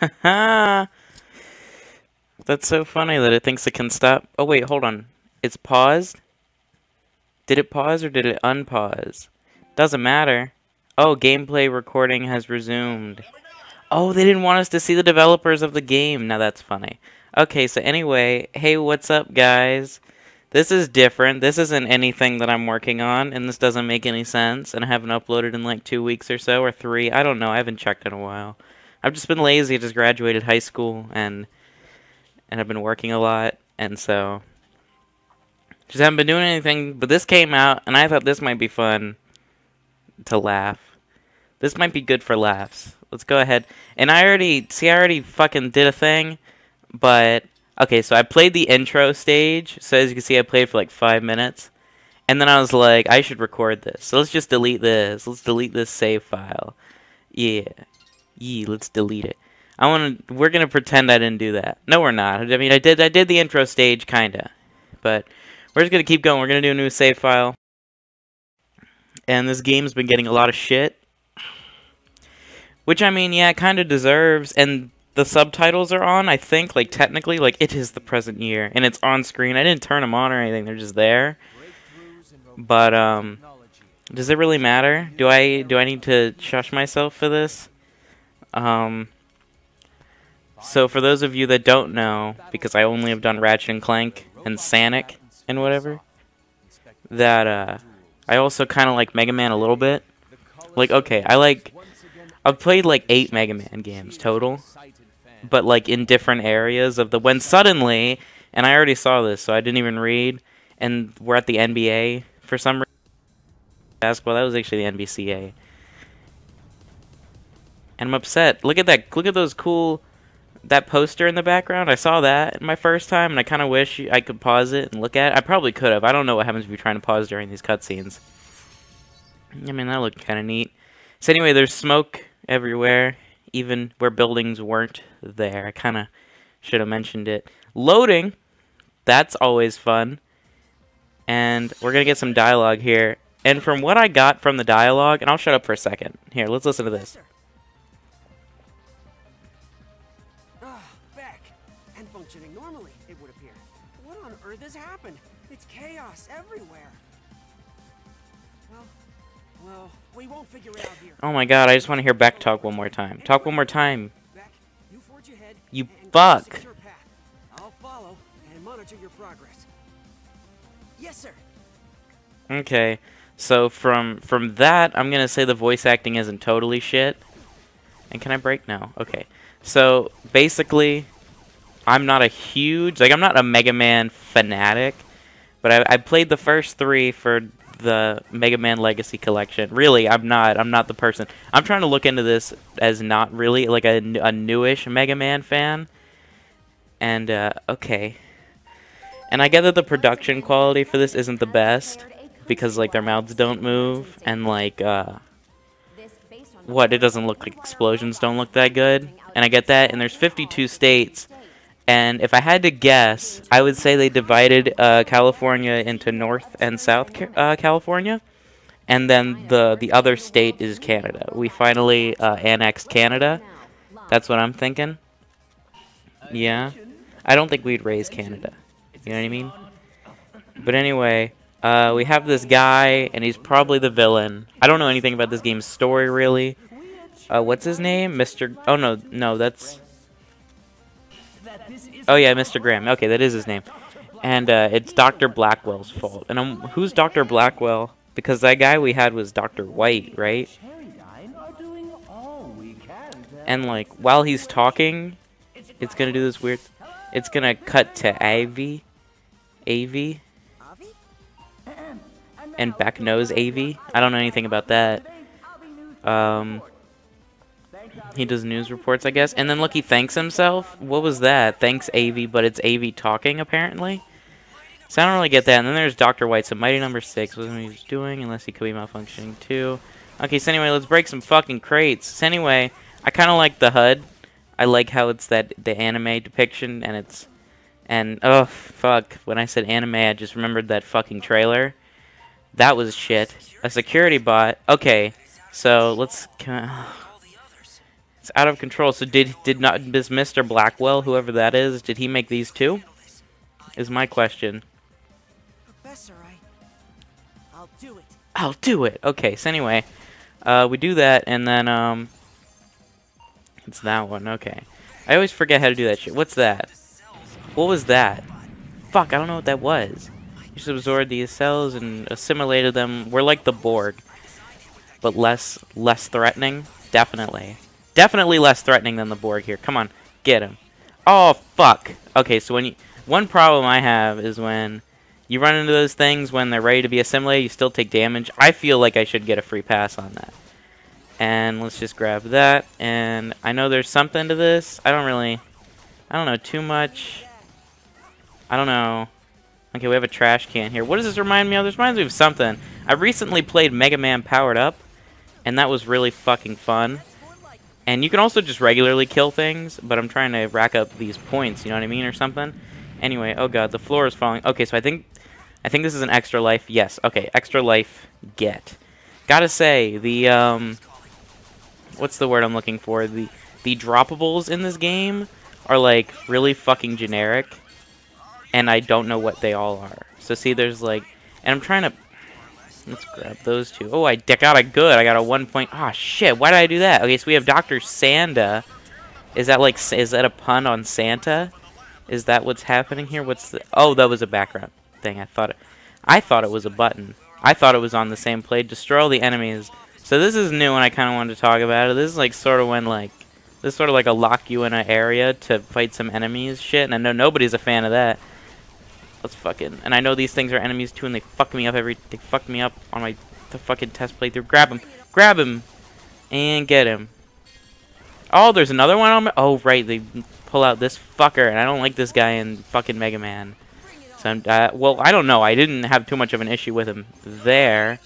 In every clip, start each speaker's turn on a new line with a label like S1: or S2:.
S1: That's so funny that it thinks it can stop. Oh, wait, hold on. It's paused? Did it pause or did it unpause? Doesn't matter. Oh, gameplay recording has resumed. Oh, they didn't want us to see the developers of the game. Now that's funny. Okay, so anyway, hey, what's up, guys? This is different. This isn't anything that I'm working on, and this doesn't make any sense, and I haven't uploaded in like two weeks or so, or three. I don't know. I haven't checked in a while. I've just been lazy. I just graduated high school, and and I've been working a lot, and so just haven't been doing anything. But this came out, and I thought this might be fun to laugh. This might be good for laughs. Let's go ahead. And I already, see, I already fucking did a thing, but Okay, so I played the intro stage. So as you can see, I played for like five minutes. And then I was like, I should record this. So let's just delete this. Let's delete this save file. Yeah. Yeah, let's delete it. I want to, we're going to pretend I didn't do that. No, we're not. I mean, I did, I did the intro stage, kind of. But we're just going to keep going. We're going to do a new save file. And this game's been getting a lot of shit. Which, I mean, yeah, it kind of deserves. And the subtitles are on, I think, like technically, like it is the present year, and it's on screen. I didn't turn them on or anything; they're just there. But um, does it really matter? Do I do I need to shush myself for this? Um. So for those of you that don't know, because I only have done Ratchet and Clank and Sonic and whatever, that uh, I also kind of like Mega Man a little bit. Like, okay, I like. I've played like eight Mega Man games total, but like in different areas of the when suddenly and I already saw this so I didn't even read and we're at the NBA for some reason basketball that was actually the NBCA and I'm upset look at that look at those cool that poster in the background I saw that my first time and I kind of wish I could pause it and look at it I probably could have I don't know what happens if you're trying to pause during these cutscenes I mean that looked kind of neat so anyway there's smoke everywhere even where buildings weren't there. I kind of should have mentioned it. Loading, that's always fun. And we're going to get some dialogue here. And from what I got from the dialogue, and I'll shut up for a second. Here, let's listen to this.
S2: Functioning normally, it would appear. What on earth has happened? It's chaos everywhere. Well, well, we won't figure it out here.
S1: Oh my god, I just want to hear Beck talk one more time. Talk one more time.
S2: Beck, you forge ahead.
S1: You fuck.
S2: take your path. I'll follow and monitor your progress. Yes, sir.
S1: Okay. So from from that, I'm going to say the voice acting isn't totally shit. And can I break now? Okay. So basically, I'm not a huge, like I'm not a Mega Man fanatic, but I, I played the first three for the Mega Man Legacy Collection. Really, I'm not. I'm not the person. I'm trying to look into this as not really like a, a newish Mega Man fan. And uh, okay, and I get that the production quality for this isn't the best because like their mouths don't move and like uh, what it doesn't look like explosions don't look that good. And I get that. And there's 52 states. And if I had to guess, I would say they divided uh, California into North and South uh, California, and then the the other state is Canada. We finally uh, annexed Canada. That's what I'm thinking. Yeah, I don't think we'd raise Canada. You know what I mean? But anyway, uh, we have this guy, and he's probably the villain. I don't know anything about this game's story really. Uh, what's his name? Mr. Oh no, no, that's. Oh yeah, Mr. Graham. Okay, that is his name. And uh, it's Dr. Blackwell's fault. And um, who's Dr. Blackwell? Because that guy we had was Dr. White, right? And like while he's talking, it's gonna do this weird. It's gonna cut to Avi, Avi, and back knows Avi. I don't know anything about that. Um, he does news reports, I guess. And then look, he thanks himself. What was that? Thanks, AV, but it's AV talking, apparently. So I don't really get that. And then there's Dr. White, so Mighty Number 6 wasn't what he was doing, unless he could be malfunctioning, too. Okay, so anyway, let's break some fucking crates. So anyway, I kind of like the HUD. I like how it's that the anime depiction, and it's... And, oh, fuck. When I said anime, I just remembered that fucking trailer. That was shit. A security bot. Okay, so let's... Can I, It's out of control. So did did not this Mr. Blackwell, whoever that is, did he make these too? Is my question.
S2: Professor, I... I'll do it.
S1: I'll do it. Okay, so anyway, uh, we do that, and then, um, it's that one, okay. I always forget how to do that shit. What's that? What was that? Fuck, I don't know what that was. You just absorbed these cells and assimilated them. We're like the Borg, but less, less threatening. Definitely. Definitely less threatening than the Borg here. Come on, get him. Oh, fuck. Okay, so when you... One problem I have is when you run into those things when they're ready to be assimilated, you still take damage. I feel like I should get a free pass on that. And let's just grab that. And I know there's something to this. I don't really... I don't know too much. I don't know. Okay, we have a trash can here. What does this remind me of? This reminds me of something. I recently played Mega Man Powered Up. And that was really fucking fun. And you can also just regularly kill things. But I'm trying to rack up these points, you know what I mean, or something. Anyway, oh god, the floor is falling. Okay, so I think I think this is an extra life. Yes, okay, extra life get. Gotta say, the, um, what's the word I'm looking for? The, the droppables in this game are, like, really fucking generic, and I don't know what they all are. So see, there's, like, and I'm trying to, let's grab those two. Oh, I got a good. I got a one point. Ah, oh, shit, why did I do that? Okay, so we have Dr. Sanda. Is that, like, is that a pun on Santa? Is that what's happening here? What's the... Oh, that was a background thing. I thought it... I thought it was a button. I thought it was on the same play. Destroy all the enemies. So this is new and I kind of wanted to talk about it. This is like sort of when like... This is sort of like a lock you in an area to fight some enemies shit. And I know nobody's a fan of that. Let's fucking... And I know these things are enemies too and they fuck me up every... They fuck me up on my the fucking test playthrough. Grab him. Grab him. And get him. Oh, there's another one on my... Oh, right. They pull out this fucker, and I don't like this guy in fucking Mega Man. So, I'm, uh, well, I don't know. I didn't have too much of an issue with him there.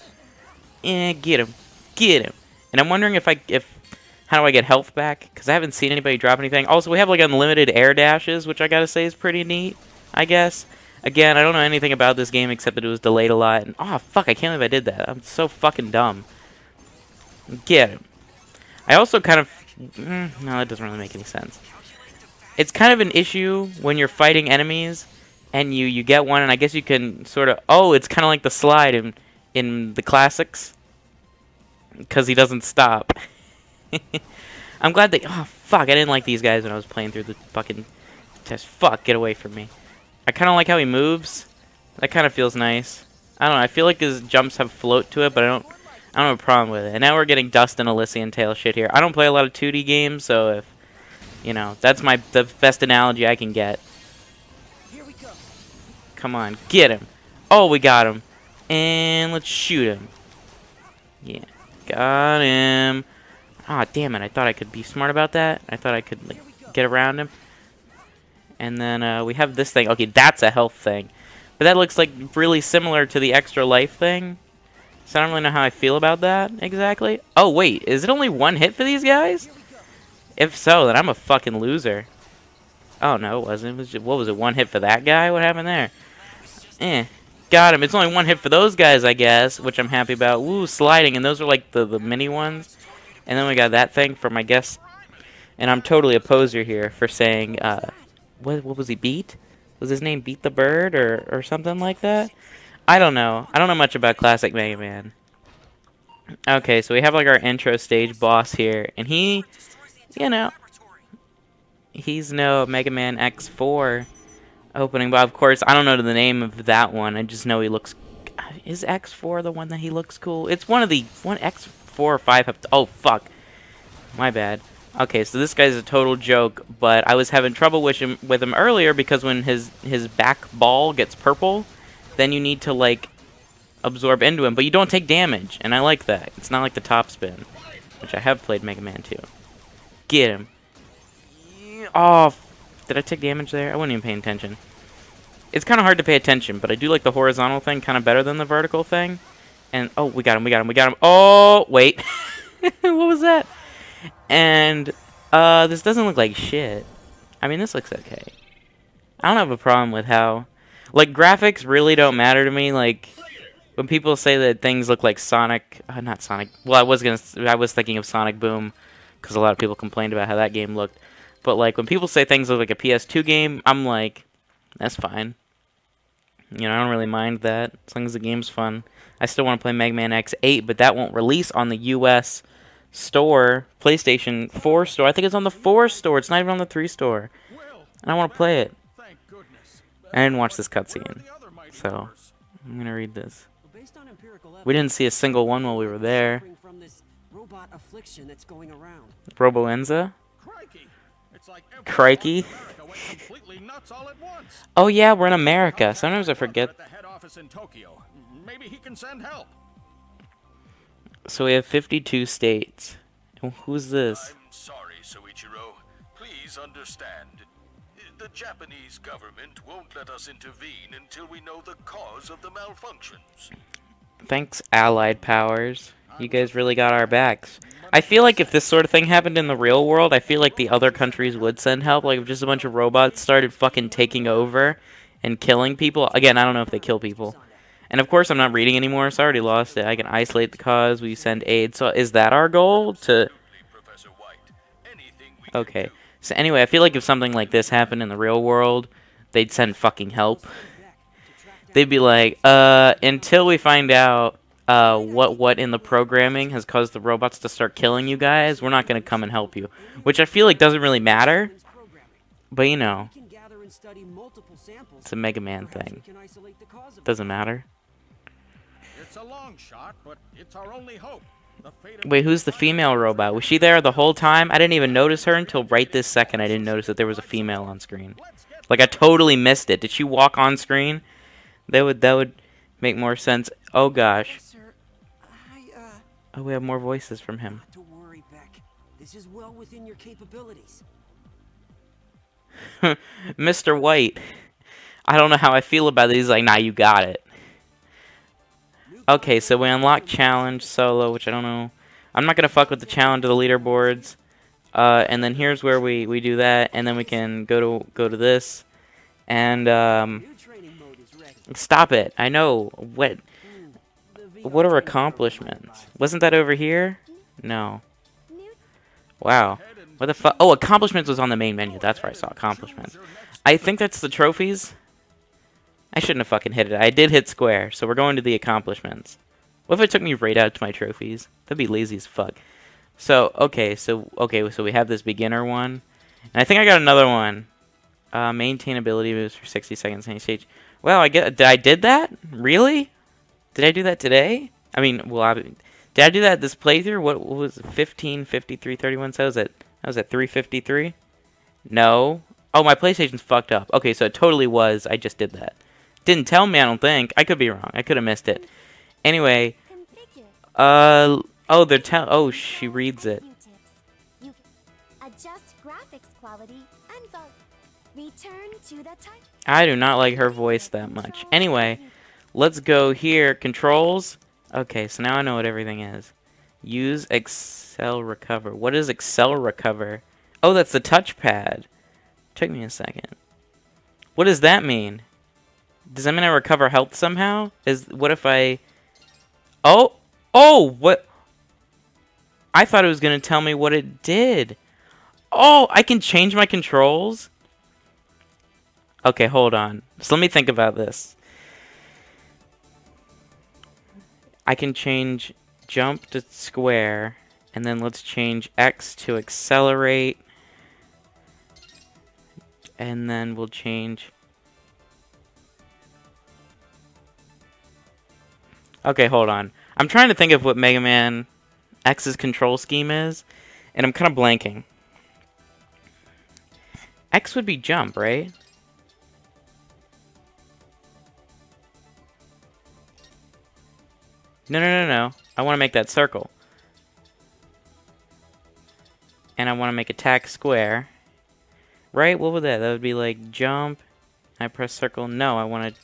S1: Eh, get him. Get him. And I'm wondering if I, if, how do I get health back? Because I haven't seen anybody drop anything. Also, we have, like, unlimited air dashes, which I gotta say is pretty neat, I guess. Again, I don't know anything about this game except that it was delayed a lot. And, oh, fuck, I can't believe I did that. I'm so fucking dumb. Get him. I also kind of... Mm, no, that doesn't really make any sense it's kind of an issue when you're fighting enemies and you you get one and I guess you can sort of oh it's kind of like the slide in in the classics because he doesn't stop I'm glad that oh fuck I didn't like these guys when I was playing through the fucking test fuck get away from me I kind of like how he moves that kind of feels nice I don't know I feel like his jumps have float to it but I don't I don't have a problem with it and now we're getting Dust: An Elysian Tail shit here I don't play a lot of 2D games so if you know, that's my the best analogy I can get. Come on, get him. Oh, we got him. And let's shoot him. Yeah, got him. Ah, oh, damn it. I thought I could be smart about that. I thought I could like get around him. And then uh, we have this thing. Okay, that's a health thing. But that looks like really similar to the extra life thing. So I don't really know how I feel about that exactly. Oh, wait. Is it only one hit for these guys? If so, then I'm a fucking loser. Oh, no, it wasn't. It was just, what was it, one hit for that guy? What happened there? Eh. Got him. It's only one hit for those guys, I guess, which I'm happy about. Woo, sliding, and those are like the, the mini ones. And then we got that thing for my guess. And I'm totally a poser here for saying, uh, what, what was he, Beat? Was his name Beat the Bird or, or something like that? I don't know. I don't know much about classic Mega Man. Okay, so we have like our intro stage boss here, and he you know, he's no Mega Man X4 opening, but of course, I don't know the name of that one. I just know he looks. Is X4 the one that he looks cool? It's one of the one X4 or 5 have. To, oh fuck, my bad. Okay, so this guy's a total joke, but I was having trouble with him with him earlier because when his his back ball gets purple, then you need to like absorb into him, but you don't take damage, and I like that. It's not like the top spin, which I have played Mega Man 2. Get him. Oh, did I take damage there? I wasn't even paying attention. It's kind of hard to pay attention, but I do like the horizontal thing kind of better than the vertical thing. And, oh, we got him, we got him, we got him. Oh, wait. what was that? And, uh, this doesn't look like shit. I mean, this looks okay. I don't have a problem with how... Like, graphics really don't matter to me. Like, when people say that things look like Sonic... Uh, not Sonic. Well, I was gonna... I was thinking of Sonic Boom because a lot of people complained about how that game looked. But like when people say things look like a PS2 game, I'm like, that's fine. You know, I don't really mind that as long as the game's fun. I still want to play Mega Man X8, but that won't release on the U.S. store, PlayStation 4 store. I think it's on the 4 store. It's not even on the 3 store. And I want to play it. I didn't watch this cutscene, so I'm gonna read this. We didn't see a single one while we were there. Roboenza? Crikey. oh yeah, we're in America. Sometimes I forget. Head office in Tokyo. Maybe he can send help. So we have 52 states. Who's this?
S3: I'm sorry, Soichiro. Please understand. The Japanese government won't let us intervene until we know the cause of the malfunctions.
S1: Thanks, Allied powers. You guys really got our backs. I feel like if this sort of thing happened in the real world, I feel like the other countries would send help. Like if just a bunch of robots started fucking taking over and killing people. Again, I don't know if they kill people. And of course, I'm not reading anymore, so I already lost it. I can isolate the cause, we send aid. So is that our goal? To Okay. So anyway, I feel like if something like this happened in the real world, they'd send fucking help. They'd be like, uh, until we find out uh, what what in the programming has caused the robots to start killing you guys, we're not going to come and help you. Which I feel like doesn't really matter. But, you know, it's a Mega Man thing. Doesn't matter. It's a long shot, but it's our only hope. Wait, who's the female robot? Was she there the whole time? I didn't even notice her until right this second I didn't notice that there was a female on screen. Like, I totally missed it. Did she walk on screen? That would, that would make more sense. Oh, gosh. Uh, oh, we have more voices from him.
S2: Not to worry, Beck. This is well within your capabilities.
S1: Mr. White. I don't know how I feel about it. He's like, nah, you got it. Okay, so we unlock challenge solo, which I don't know. I'm not going to fuck with the challenge of the leaderboards. Uh, and then here's where we, we do that, and then we can go to go to this. And, um... Stop it. I know. What... What are accomplishments? Wasn't that over here? No. Wow. What the fuck? Oh, accomplishments was on the main menu. That's where I saw accomplishments. I think that's the trophies. I shouldn't have fucking hit it. I did hit square, so we're going to the accomplishments. What if it took me right out to my trophies? That'd be lazy as fuck. So, okay, so, okay, so we have this beginner one. And I think I got another one. Uh, maintain ability moves for 60 seconds any stage. Well, I get, did I did that? Really? Did I do that today? I mean, well, I, did I do that this playthrough? What, what was it? 15, 53, 31? So was at, I was at 353? No. Oh, my PlayStation's fucked up. Okay, so it totally was. I just did that. Didn't tell me, I don't think. I could be wrong. I could have missed it. Anyway. Uh, oh, they're tell- oh, she reads it. I do not like her voice that much. Anyway, let's go here. Controls. Okay, so now I know what everything is. Use Excel Recover. What is Excel Recover? Oh, that's the touchpad. Took me a second. What does that mean? Does that mean I recover health somehow? Is what if I... Oh! Oh! What? I thought it was going to tell me what it did. Oh! I can change my controls? Okay, hold on. So let me think about this. I can change jump to square. And then let's change X to accelerate. And then we'll change Okay, hold on. I'm trying to think of what Mega Man X's control scheme is, and I'm kind of blanking. X would be jump, right? No, no, no, no. I want to make that circle. And I want to make attack square. Right? What would that? That would be like jump. I press circle. No, I want to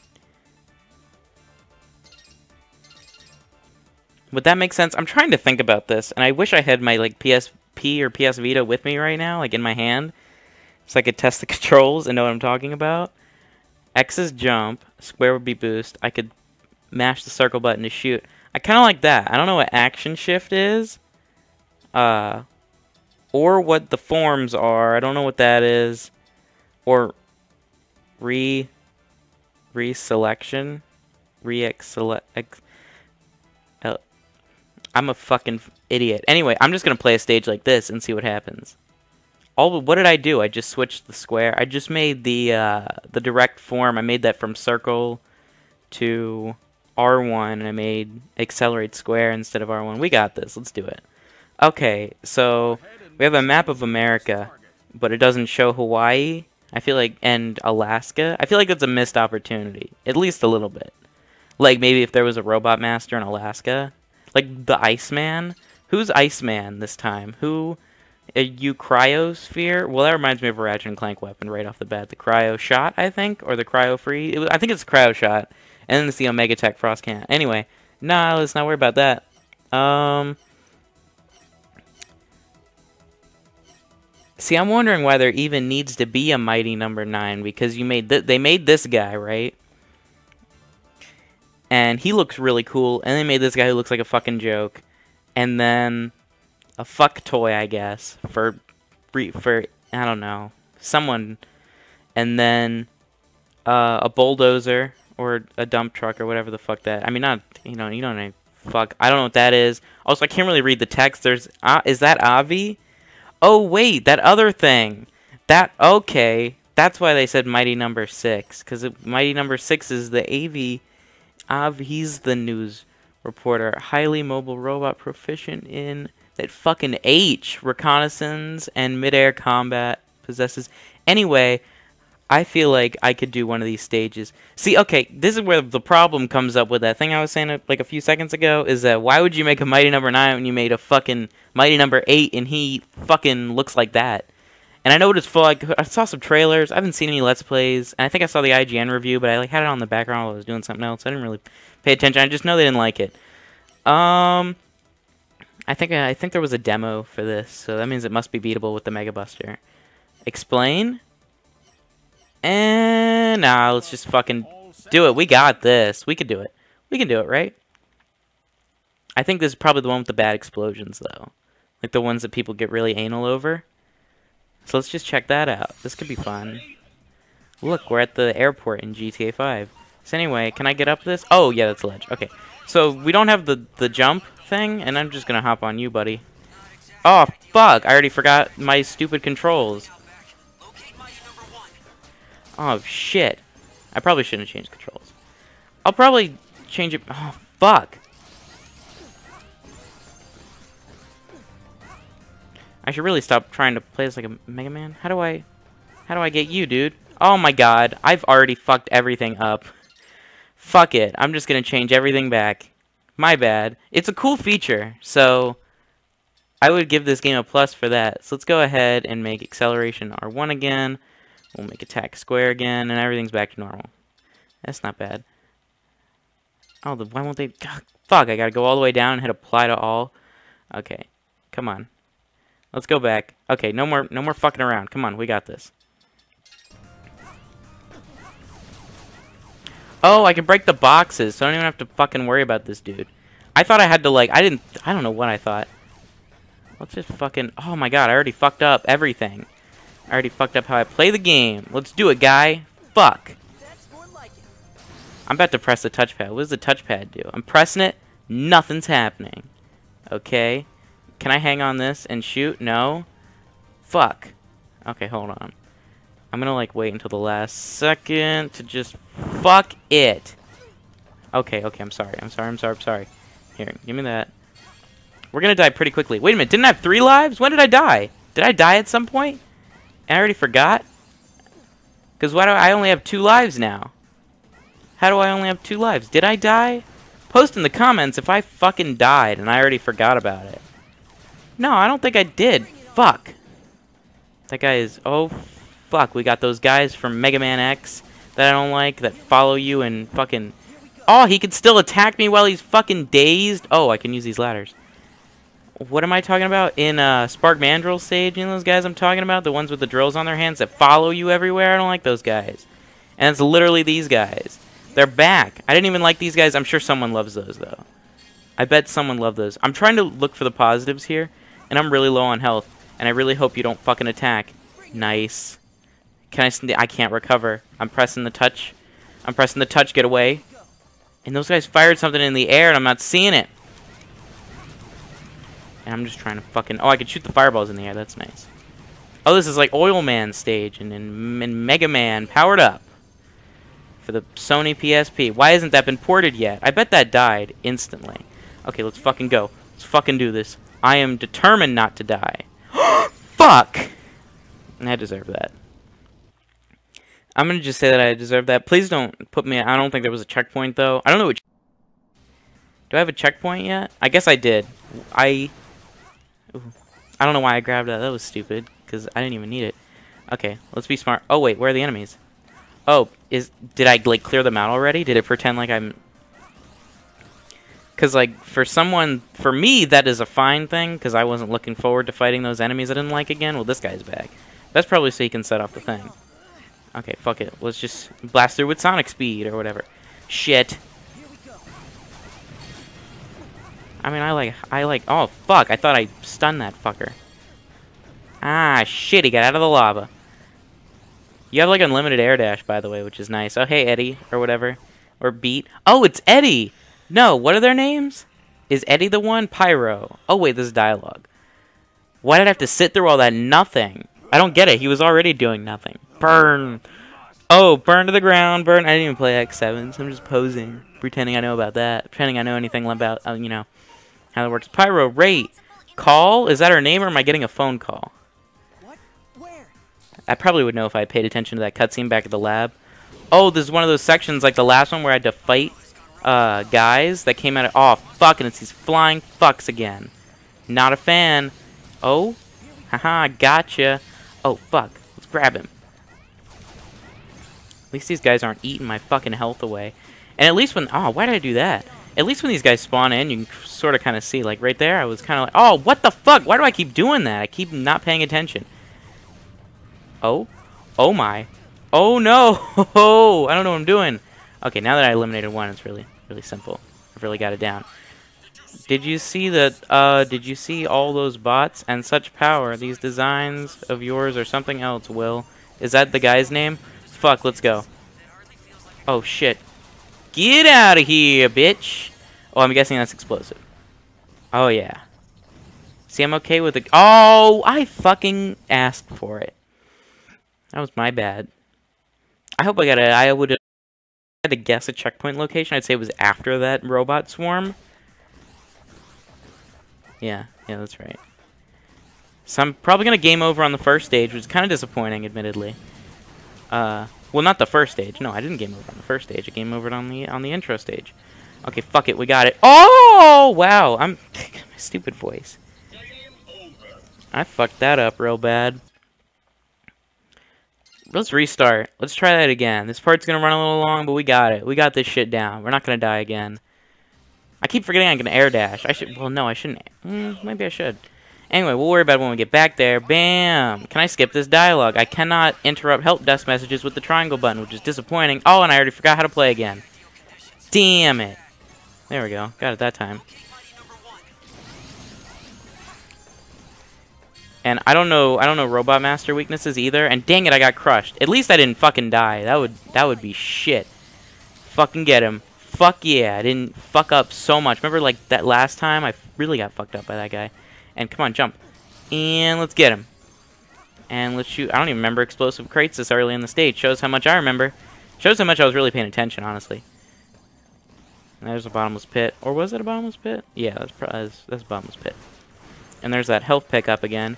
S1: Would that make sense? I'm trying to think about this, and I wish I had my like PSP or PS Vita with me right now, like in my hand, so I could test the controls and know what I'm talking about. X is jump, square would be boost. I could mash the circle button to shoot. I kind of like that. I don't know what action shift is. Uh, or what the forms are. I don't know what that is. Or re reselection, re select. I'm a fucking idiot. Anyway, I'm just gonna play a stage like this and see what happens. All what did I do? I just switched the square. I just made the uh, the direct form. I made that from circle to R1 and I made accelerate square instead of R1. We got this. Let's do it. Okay, so we have a map of America, but it doesn't show Hawaii. I feel like, and Alaska. I feel like that's a missed opportunity, at least a little bit. Like maybe if there was a Robot Master in Alaska, like the Iceman. Who's Iceman this time? Who? A U cryosphere? Well, that reminds me of a Ratchet and Clank weapon right off the bat. The cryo shot, I think, or the cryo free. Was, I think it's cryo shot, and then it's the Omega Tech Frost Can. Anyway, nah, let's not worry about that. Um. See, I'm wondering why there even needs to be a Mighty Number 9, because you made th they made this guy, right? And he looks really cool, and they made this guy who looks like a fucking joke. And then a fuck toy, I guess, for for I don't know, someone and then uh, a bulldozer or a dump truck or whatever the fuck that. I mean, not you know, you don't know. Fuck, I don't know what that is. Also, I can't really read the text. There's uh, is that Avi? Oh, wait, that other thing. That, okay. That's why they said Mighty Number 6. Because Mighty Number 6 is the AV. Av, he's the news reporter. Highly mobile robot proficient in that fucking H. Reconnaissance and midair combat possesses. Anyway, I feel like I could do one of these stages. See, okay, this is where the problem comes up with that thing I was saying uh, like a few seconds ago, is that why would you make a Mighty Number 9 when you made a fucking Mighty Number 8 and he fucking looks like that? And I know what it's for, like, I saw some trailers, I haven't seen any Let's Plays, and I think I saw the IGN review, but I like had it on the background while I was doing something else, I didn't really pay attention, I just know they didn't like it. Um... I think I think there was a demo for this, so that means it must be beatable with the Mega Buster. Explain? And nah, let's just fucking do it. We got this. We can do it. We can do it, right? I think this is probably the one with the bad explosions, though. Like the ones that people get really anal over. So let's just check that out. This could be fun. Look, we're at the airport in GTA 5. So anyway, can I get up this? Oh, yeah, that's a ledge. Okay. So we don't have the, the jump thing, and I'm just gonna hop on you, buddy. Oh, fuck! I already forgot my stupid controls. Oh, shit. I probably shouldn't have changed controls. I'll probably change it... Oh, fuck. I should really stop trying to play this like a Mega Man. How do I... How do I get you, dude? Oh my god. I've already fucked everything up. Fuck it. I'm just gonna change everything back. My bad. It's a cool feature, so... I would give this game a plus for that. So let's go ahead and make acceleration R1 again. We'll make attack square again, and everything's back to normal. That's not bad. Oh, the, why won't they... God, fuck, I gotta go all the way down and hit apply to all. Okay, come on. Let's go back. Okay, no more, no more fucking around. Come on, we got this. Oh, I can break the boxes, so I don't even have to fucking worry about this dude. I thought I had to, like, I didn't, I don't know what I thought. Let's just fucking, oh my god, I already fucked up everything. I already fucked up how I play the game. Let's do it, guy. Fuck. I'm about to press the touchpad. What does the touchpad do? I'm pressing it. Nothing's happening. Okay. Can I hang on this and shoot? No. Fuck. Okay, hold on. I'm gonna, like, wait until the last second to just... Fuck it! Okay, okay, I'm sorry. I'm sorry, I'm sorry, I'm sorry. Here, give me that. We're gonna die pretty quickly. Wait a minute, didn't I have three lives? When did I die? Did I die at some point? I already forgot? Because why do I only have two lives now? How do I only have two lives? Did I die? Post in the comments if I fucking died and I already forgot about it. No, I don't think I did. Fuck. That guy is... Oh, fuck. We got those guys from Mega Man X that I don't like that follow you and fucking... Oh, he can still attack me while he's fucking dazed. Oh, I can use these ladders what am I talking about? In uh, Spark Mandrill Sage, you know those guys I'm talking about? The ones with the drills on their hands that follow you everywhere? I don't like those guys. And it's literally these guys. They're back. I didn't even like these guys. I'm sure someone loves those, though. I bet someone loved those. I'm trying to look for the positives here, and I'm really low on health. And I really hope you don't fucking attack. Nice. Can I... I can't recover. I'm pressing the touch. I'm pressing the touch, get away. And those guys fired something in the air and I'm not seeing it. And I'm just trying to fucking... Oh, I could shoot the fireballs in the air. That's nice. Oh, this is like Oil Man stage and, and, and Mega Man powered up. For the Sony PSP. Why hasn't that been ported yet? I bet that died instantly. Okay, let's fucking go. Let's fucking do this. I am determined not to die. Fuck! I deserve that. I'm gonna just say that I deserve that. Please don't put me. I don't think there was a checkpoint though. I don't know. What Do I have a checkpoint yet? I guess I did. I. Ooh. I don't know why I grabbed that. That was stupid because I didn't even need it. Okay, let's be smart. Oh wait, where are the enemies? Oh, is did I like clear them out already? Did it pretend like I'm? Because like for someone, for me, that is a fine thing because I wasn't looking forward to fighting those enemies I didn't like again. Well, this guy's back. That's probably so he can set off the thing. Okay, fuck it. Let's just blast through with sonic speed or whatever. Shit. I mean, I like, I like, oh, fuck. I thought I stunned that fucker. Ah, shit, he got out of the lava. You have, like, unlimited air dash, by the way, which is nice. Oh, hey, Eddie, or whatever. Or Beat. Oh, it's Eddie! No, what are their names? Is Eddie the one? Pyro. Oh, wait, this is dialogue. Why did I have to sit through all that nothing? I don't get it. He was already doing nothing. Burn. Oh, burn to the ground. Burn. I didn't even play X7, so I'm just posing. Pretending I know about that. Pretending I know anything about, uh, you know, how that works. Pyro, rate. Call? Is that her name or am I getting a phone call? I probably would know if I paid attention to that cutscene back at the lab. Oh, this is one of those sections like the last one where I had to fight uh, guys that came out of... Oh, fuck, and it's these flying fucks again. Not a fan. Oh? Haha, gotcha. Oh, fuck. Let's grab him. At least these guys aren't eating my fucking health away. And at least when... Oh, why did I do that? At least when these guys spawn in, you can sort of kind of see. Like, right there, I was kind of like... Oh, what the fuck? Why do I keep doing that? I keep not paying attention. Oh? Oh, my. Oh, no! Oh, I don't know what I'm doing. Okay, now that I eliminated one, it's really, really simple. I've really got it down. Did you see that, uh, did you see all those bots and such power? These designs of yours or something else, Will. Is that the guy's name? Fuck, let's go. Oh, shit. Get out of here, bitch! Oh, I'm guessing that's explosive. Oh, yeah. See, I'm okay with the... Oh, I fucking asked for it. That was my bad. I hope I got it. I would had to guess a checkpoint location. I'd say it was after that robot swarm. Yeah, yeah, that's right. So I'm probably going to game over on the first stage, which is kind of disappointing, admittedly. Uh, well, not the first stage. No, I didn't game over on the first stage. I game over on the on the intro stage. Okay, fuck it, we got it. Oh, wow, I'm my stupid voice. I fucked that up real bad. Let's restart. Let's try that again. This part's gonna run a little long, but we got it. We got this shit down. We're not gonna die again. I keep forgetting I can air dash. I should. Well, no, I shouldn't. Mm, maybe I should. Anyway, we'll worry about when we get back there. Bam! Can I skip this dialogue? I cannot interrupt help desk messages with the triangle button, which is disappointing. Oh, and I already forgot how to play again. Damn it. There we go. Got it that time. And I don't know I don't know Robot Master weaknesses either. And dang it, I got crushed. At least I didn't fucking die. That would that would be shit. Fucking get him. Fuck yeah, I didn't fuck up so much. Remember like that last time I really got fucked up by that guy. And come on, jump. And let's get him. And let's shoot. I don't even remember explosive crates this early in the stage. Shows how much I remember. Shows how much I was really paying attention, honestly. And there's a bottomless pit. Or was it a bottomless pit? Yeah, that's, that's, that's a bottomless pit. And there's that health pickup again.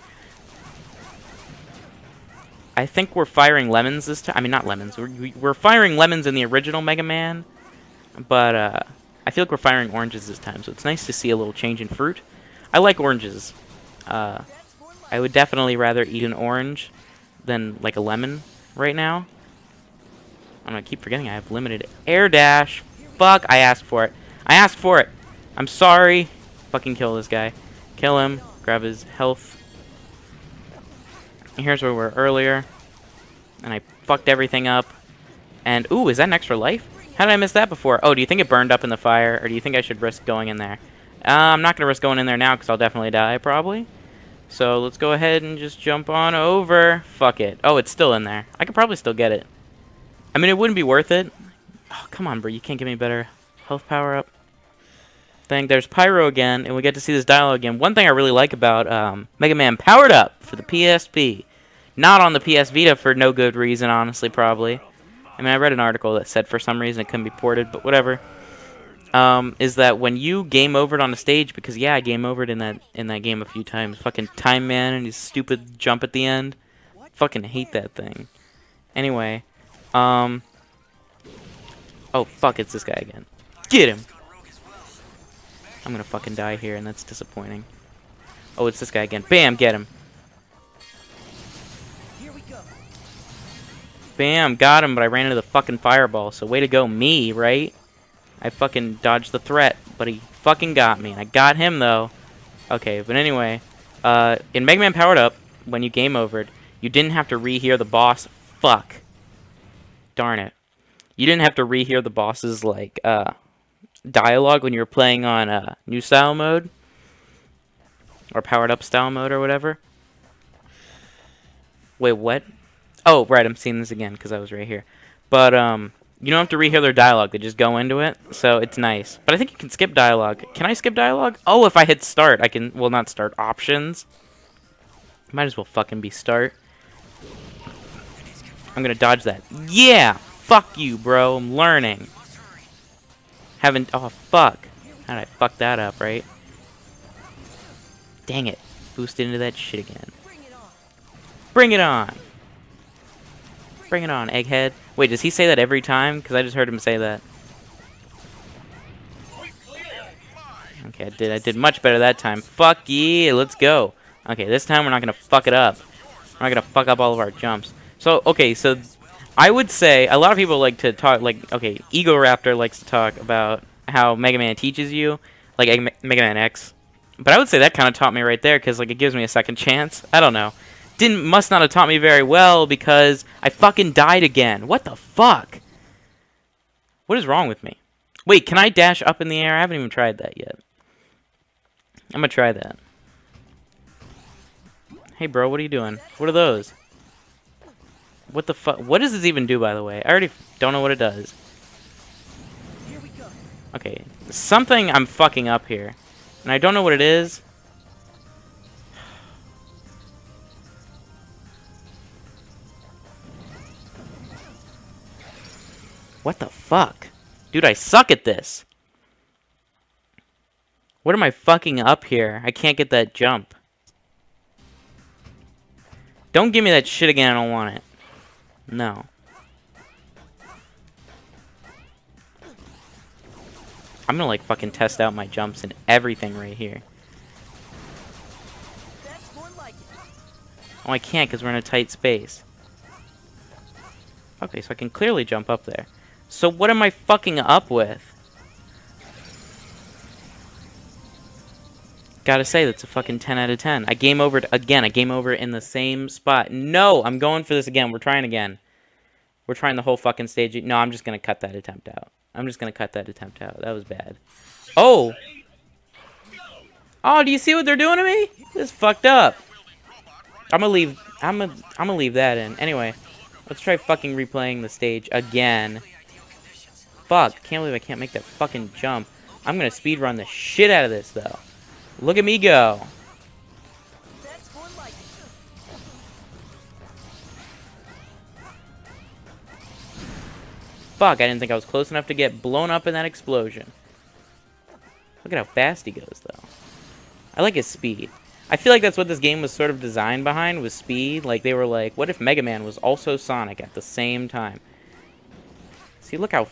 S1: I think we're firing lemons this time. I mean, not lemons. We're, we're firing lemons in the original Mega Man. But uh, I feel like we're firing oranges this time. So it's nice to see a little change in fruit. I like oranges. Uh, I would definitely rather eat an orange than like a lemon right now. I'm gonna keep forgetting I have limited air dash. Fuck, I asked for it. I asked for it. I'm sorry. Fucking kill this guy. Kill him. Grab his health. And here's where we were earlier. And I fucked everything up. And, ooh, is that an extra life? How did I miss that before? Oh, do you think it burned up in the fire? Or do you think I should risk going in there? Uh, I'm not going to risk going in there now because I'll definitely die, probably. So let's go ahead and just jump on over. Fuck it. Oh, it's still in there. I could probably still get it. I mean, it wouldn't be worth it. Oh, come on, bro. You can't give me better health power up. Thing. There's Pyro again, and we get to see this dialogue again. One thing I really like about um, Mega Man Powered Up for the PSP. Not on the PS Vita for no good reason, honestly, probably. I mean, I read an article that said for some reason it couldn't be ported, but whatever. Um, is that when you game overed on a stage, because yeah, I game overed in that in that game a few times. Fucking Time Man and his stupid jump at the end. Fucking hate that thing. Anyway, um, oh fuck, it's this guy again. Get him. I'm gonna fucking die here, and that's disappointing. Oh, it's this guy again. Bam, get him.
S2: Here we go.
S1: Bam, got him, but I ran into the fucking fireball. So way to go, me, right? I fucking dodged the threat, but he fucking got me. And I got him, though. Okay, but anyway, uh, in Mega Man Powered Up, when you game overed, you didn't have to rehear the boss. Fuck. Darn it. You didn't have to rehear the boss's, like, uh, dialogue when you were playing on, uh, New Style Mode. Or Powered Up Style Mode or whatever. Wait, what? Oh, right, I'm seeing this again because I was right here. But, um, you don't have to rehear their dialogue. They just go into it, so it's nice. But I think you can skip dialogue. Can I skip dialogue? Oh, if I hit start, I can... Well, not start. Options. Might as well fucking be start. I'm gonna dodge that. Yeah! Fuck you, bro. I'm learning. Haven't... Oh, fuck. How did I fuck that up, right? Dang it. Boosted into that shit again.
S2: Bring it on.
S1: Bring it on! Egghead. Wait, does he say that every time? Because I just heard him say that. Okay, I did. I did much better that time. Fuck yeah, let's go. Okay, this time we're not gonna fuck it up. We're not gonna fuck up all of our jumps. So, okay, so I would say a lot of people like to talk like okay, Egoraptor likes to talk about how Mega Man teaches you, like Mega Man X. But I would say that kind of taught me right there because like it gives me a second chance. I don't know. Didn't must not have taught me very well because I fucking died again. What the fuck? What is wrong with me? Wait, can I dash up in the air? I haven't even tried that yet. I'm gonna try that. Hey, bro, what are you doing? What are those? What the fuck? What does this even do, by the way? I already don't know what it does.
S2: Here we go.
S1: Okay, something I'm fucking up here. And I don't know what it is. What the fuck? Dude, I suck at this. What am I fucking up here? I can't get that jump. Don't give me that shit again, I don't want it. No. I'm gonna like fucking test out my jumps and everything right here. Oh, I can't because we're in a tight space. Okay, so I can clearly jump up there. So what am I fucking up with? Gotta say, that's a fucking 10 out of 10. I game over again. I game over in the same spot. No, I'm going for this again. We're trying again. We're trying the whole fucking stage. No, I'm just gonna cut that attempt out. I'm just gonna cut that attempt out. That was bad. Oh! Oh, do you see what they're doing to me? This is fucked up. I'm gonna leave. I'm gonna. I'm gonna leave that in. Anyway, let's try fucking replaying the stage again. Fuck! Can't believe I can't make that fucking jump. I'm gonna speed run the shit out of this though. Look at me go. Fuck! I didn't think I was close enough to get blown up in that explosion. Look at how fast he goes though. I like his speed. I feel like that's what this game was sort of designed behind was speed. Like they were like, what if Mega Man was also Sonic at the same time? See, look how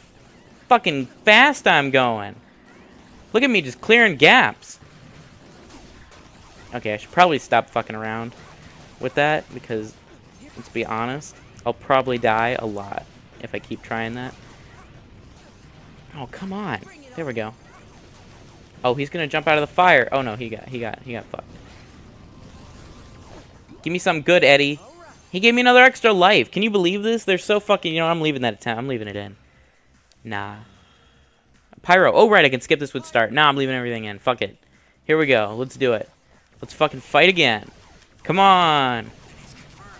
S1: fucking fast I'm going. Look at me just clearing gaps. Okay, I should probably stop fucking around with that because, let's be honest, I'll probably die a lot if I keep trying that. Oh, come on. There we go. Oh, he's gonna jump out of the fire. Oh no, he got he got he got fucked. Give me some good, Eddie. He gave me another extra life. Can you believe this? They're so fucking. You know, I'm leaving that. I'm leaving it in. Nah. Pyro. Oh right, I can skip this with start. Nah, I'm leaving everything in. Fuck it. Here we go. Let's do it. Let's fucking fight again. Come on.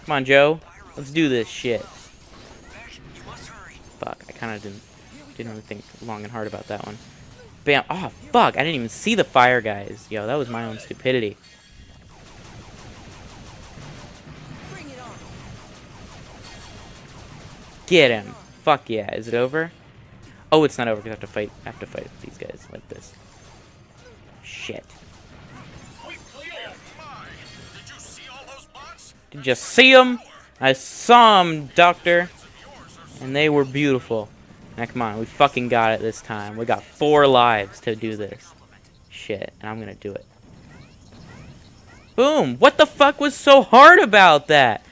S1: Come on, Joe. Let's do this shit. Fuck, I kind of didn't didn't really think long and hard about that one. Bam. Oh, fuck. I didn't even see the fire guys. Yo, that was my own stupidity. Get him. Fuck yeah. Is it over? Oh, it's not over because I have to fight. I have to fight these guys like this. Shit.
S3: Did you see
S1: them? I saw them, Doctor. And they were beautiful. Now, come on. We fucking got it this time. We got four lives to do this. Shit. And I'm gonna do it. Boom. What the fuck was so hard about that?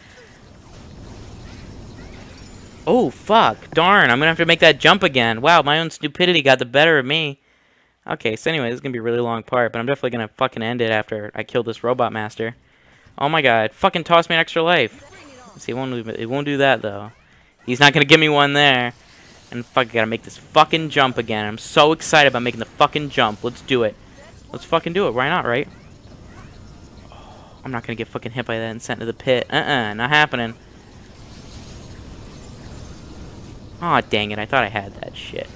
S1: Oh, fuck. Darn, I'm gonna have to make that jump again. Wow, my own stupidity got the better of me. Okay, so anyway, this is gonna be a really long part, but I'm definitely gonna fucking end it after I kill this robot master. Oh my god, fucking toss me an extra life. See, it won't, it won't do that, though. He's not gonna give me one there. And fuck, I gotta make this fucking jump again. I'm so excited about making the fucking jump. Let's do it. Let's fucking do it. Why not, right? I'm not gonna get fucking hit by that and sent to the pit. Uh-uh, not happening. Aw, dang it. I thought I had that shit.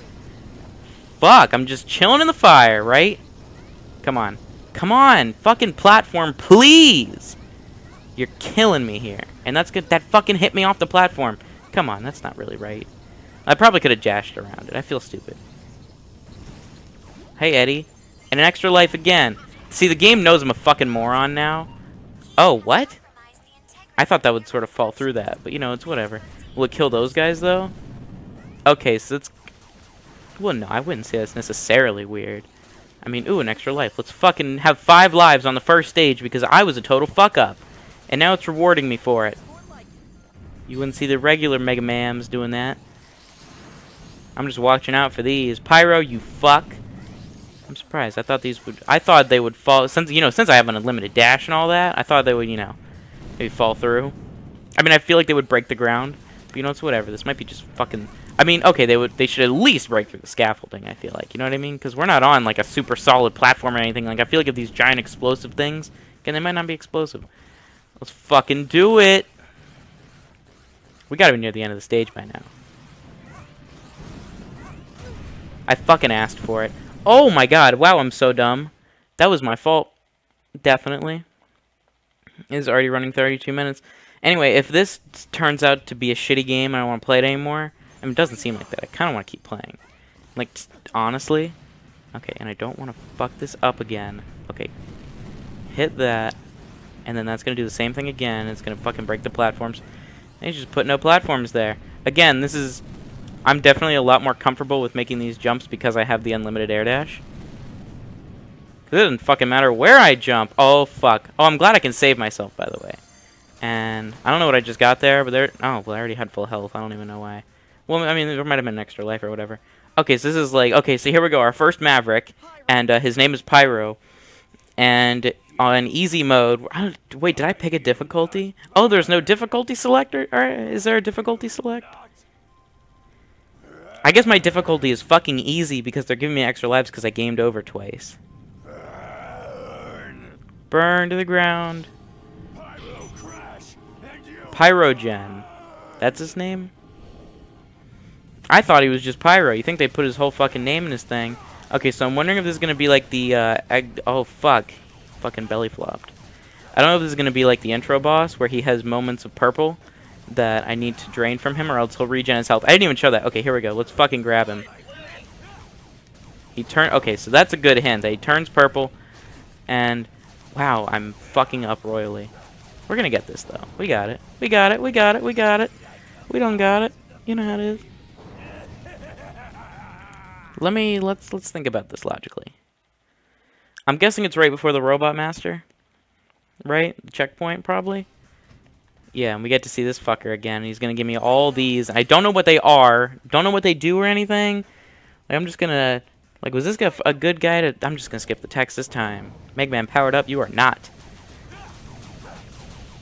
S1: Fuck, I'm just chilling in the fire, right? Come on. Come on, fucking platform, please! You're killing me here. And that's good. That fucking hit me off the platform. Come on, that's not really right. I probably could have jashed around it. I feel stupid. Hey, Eddie. And an extra life again. See, the game knows I'm a fucking moron now. Oh, what? I thought that would sort of fall through that, but you know, it's whatever. Will it kill those guys, though? Okay, so it's... Well, no, I wouldn't say that's necessarily weird. I mean, ooh, an extra life. Let's fucking have five lives on the first stage because I was a total fuck-up. And now it's rewarding me for it. You wouldn't see the regular Mega Man's doing that. I'm just watching out for these. Pyro, you fuck. I'm surprised. I thought these would... I thought they would fall... Since, you know, since I have an unlimited dash and all that, I thought they would, you know, maybe fall through. I mean, I feel like they would break the ground. But, you know, it's whatever. This might be just fucking... I mean, okay, they would. They should at least break through the scaffolding, I feel like. You know what I mean? Because we're not on, like, a super solid platform or anything. Like, I feel like if these giant explosive things... Again, they might not be explosive. Let's fucking do it! We gotta be near the end of the stage by now. I fucking asked for it. Oh my god, wow, I'm so dumb. That was my fault. Definitely. It is already running 32 minutes. Anyway, if this turns out to be a shitty game and I don't want to play it anymore, I mean, it doesn't seem like that. I kind of want to keep playing. Like, honestly. Okay, and I don't want to fuck this up again. Okay. Hit that. And then that's going to do the same thing again. It's going to fucking break the platforms. And you just put no platforms there. Again, this is... I'm definitely a lot more comfortable with making these jumps because I have the unlimited air dash. It doesn't fucking matter where I jump. Oh, fuck. Oh, I'm glad I can save myself, by the way. And I don't know what I just got there, but there... Oh, well, I already had full health. I don't even know why. Well, I mean, there might have been an extra life or whatever. Okay, so this is like... Okay, so here we go. Our first Maverick. And uh, his name is Pyro. And on easy mode... Wait, did I pick a difficulty? Oh, there's no difficulty selector? Or is there a difficulty select? I guess my difficulty is fucking easy because they're giving me extra lives because I gamed over twice. Burn to the ground. Pyrogen. That's his name? I thought he was just Pyro. You think they put his whole fucking name in his thing. Okay, so I'm wondering if this is going to be like the, uh, egg oh, fuck. Fucking belly flopped. I don't know if this is going to be like the intro boss, where he has moments of purple that I need to drain from him, or else he'll regen his health. I didn't even show that. Okay, here we go. Let's fucking grab him. He turn. Okay, so that's a good hint. He turns purple, and wow, I'm fucking up royally. We're gonna get this though. We got it. We got it. We got it. We got it. We don't got it. You know how it is. Let me let's let's think about this logically. I'm guessing it's right before the robot master. Right? Checkpoint probably. Yeah, and we get to see this fucker again. He's gonna give me all these. I don't know what they are. Don't know what they do or anything. Like, I'm just gonna like, was this a good guy to? I'm just gonna skip the text this time. Mega Man powered up. You are not.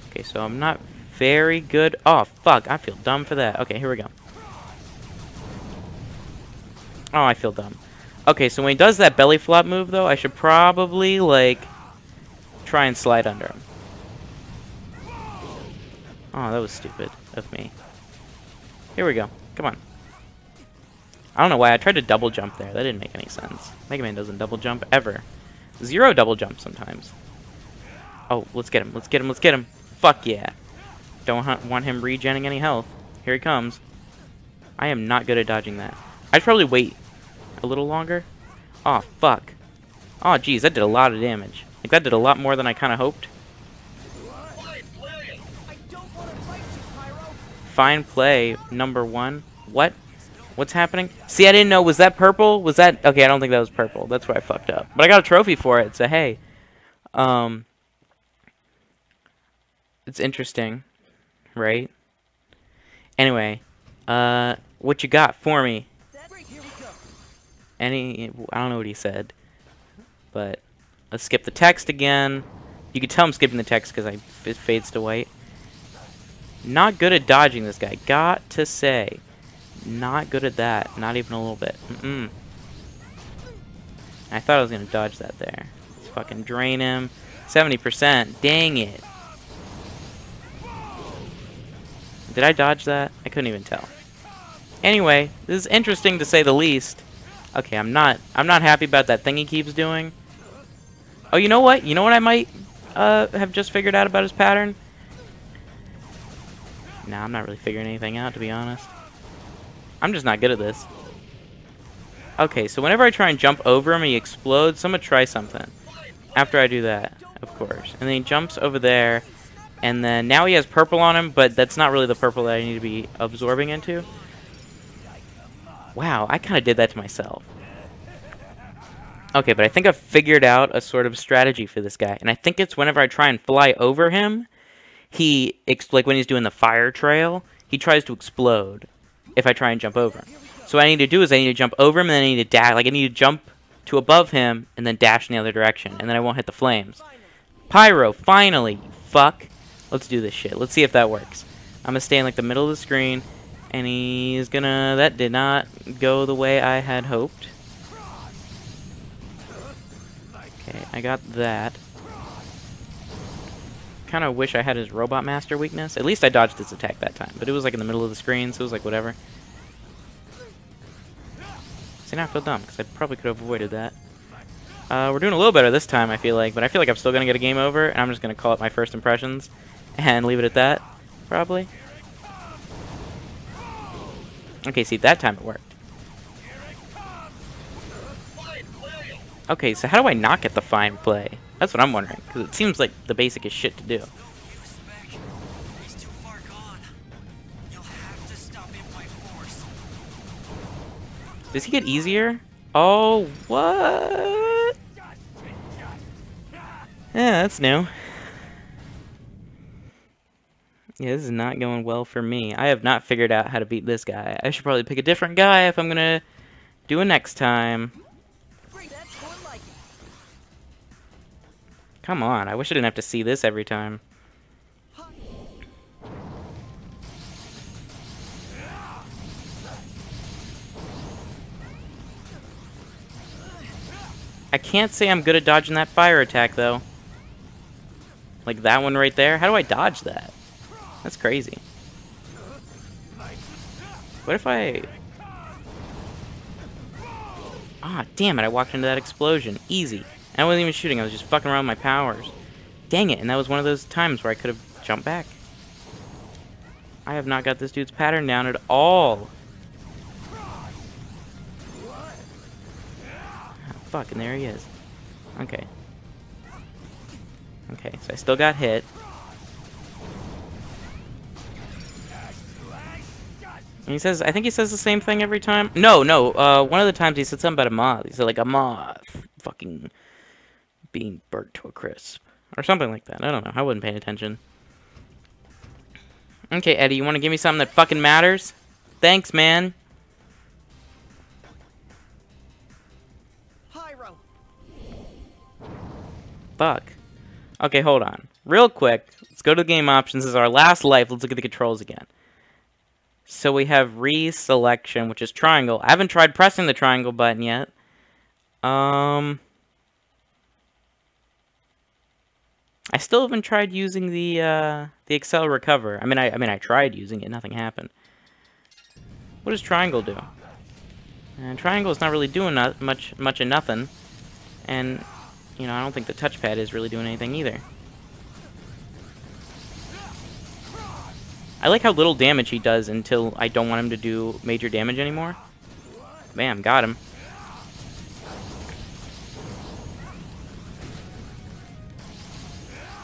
S1: Okay, so I'm not very good. Oh fuck! I feel dumb for that. Okay, here we go. Oh, I feel dumb. Okay, so when he does that belly flop move, though, I should probably like try and slide under him. Oh, that was stupid of me. Here we go. Come on. I don't know why I tried to double jump there. That didn't make any sense. Mega Man doesn't double jump ever. Zero double jump sometimes. Oh, let's get him. Let's get him. Let's get him. Fuck yeah. Don't want him regenning any health. Here he comes. I am not good at dodging that. I'd probably wait a little longer. Oh, fuck. Oh, geez, that did a lot of damage. Like, that did a lot more than I kind of hoped. Fine play, number one. What? What's happening? See, I didn't know. Was that purple? Was that... Okay, I don't think that was purple. That's where I fucked up. But I got a trophy for it, so hey. Um... It's interesting. Right? Anyway. Uh... What you got for me? Any... I don't know what he said. But... Let's skip the text again. You can tell I'm skipping the text because it fades to white. Not good at dodging this guy. Got to say. Not good at that. Not even a little bit. Mm -mm. I thought I was going to dodge that there. Let's fucking drain him. 70%. Dang it. Did I dodge that? I couldn't even tell. Anyway, this is interesting to say the least. Okay, I'm not I'm not happy about that thing he keeps doing. Oh, you know what? You know what I might uh, have just figured out about his pattern? Nah, I'm not really figuring anything out, to be honest. I'm just not good at this. Okay, so whenever I try and jump over him, he explodes. So I'm going to try something. After I do that, of course. And then he jumps over there. And then now he has purple on him, but that's not really the purple that I need to be absorbing into. Wow, I kind of did that to myself. Okay, but I think I've figured out a sort of strategy for this guy. And I think it's whenever I try and fly over him, he, like when he's doing the fire trail, he tries to explode if I try and jump over him. So what I need to do is I need to jump over him and then I need to dash. Like I need to jump to above him and then dash in the other direction. And then I won't hit the flames. Pyro, finally. Fuck. Let's do this shit. Let's see if that works. I'm gonna stay in like the middle of the screen. And he's gonna... That did not go the way I had hoped. Okay, I got that. Kind of wish I had his Robot Master weakness. At least I dodged his attack that time. But it was like in the middle of the screen, so it was like whatever. See, now I feel dumb, because I probably could have avoided that. Uh, we're doing a little better this time, I feel like. But I feel like I'm still going to get a game over, and I'm just going to call it my first impressions. And leave it at that, probably. Okay, see, that time it worked. Okay, so how do I not get the fine play? That's what I'm wondering, because it seems like the basic is shit to do. Does he get easier? Oh, what? Yeah, that's new. Yeah, this is not going well for me. I have not figured out how to beat this guy. I should probably pick a different guy if I'm gonna do it next time. Come on, I wish I didn't have to see this every time. I can't say I'm good at dodging that fire attack, though. Like that one right there? How do I dodge that? That's crazy. What if I... Ah, damn it, I walked into that explosion. Easy. I wasn't even shooting, I was just fucking around with my powers. Dang it, and that was one of those times where I could have jumped back. I have not got this dude's pattern down at all. Oh, fuck, and there he is. Okay. Okay, so I still got hit. And he says, I think he says the same thing every time. No, no, uh, one of the times he said something about a moth. He said, like, a moth. Fucking being burnt to a crisp. Or something like that. I don't know. I wasn't paying attention. Okay, Eddie, you want to give me something that fucking matters? Thanks, man. Pyro. Fuck. Okay, hold on. Real quick, let's go to the game options. This is our last life. Let's look at the controls again. So we have reselection, which is triangle. I haven't tried pressing the triangle button yet. Um... I still haven't tried using the uh, the Excel Recover. I mean, I, I mean, I tried using it. Nothing happened. What does Triangle do? And Triangle is not really doing much, much of nothing. And, you know, I don't think the touchpad is really doing anything either. I like how little damage he does until I don't want him to do major damage anymore. Bam, got him.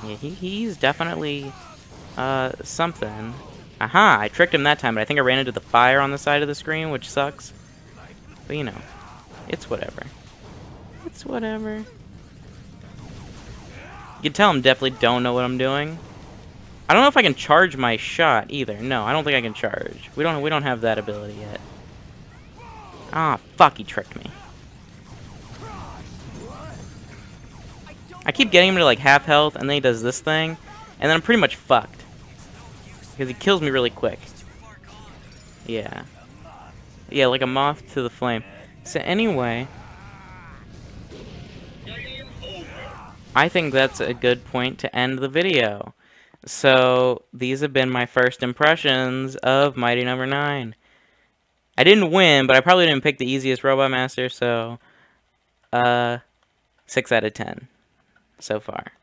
S1: Yeah, he, he's definitely uh, something. Aha, I tricked him that time, but I think I ran into the fire on the side of the screen, which sucks. But, you know, it's whatever. It's whatever. You can tell I'm definitely don't know what I'm doing. I don't know if I can charge my shot either. No, I don't think I can charge. We don't we don't have that ability yet. Ah, fuck, he tricked me. I keep getting him to like half health, and then he does this thing, and then I'm pretty much fucked. Because he kills me really quick. Yeah. Yeah, like a moth to the flame. So anyway... I think that's a good point to end the video. So, these have been my first impressions of Mighty Number no. 9. I didn't win, but I probably didn't pick the easiest Robot Master, so... Uh, 6 out of 10 so far.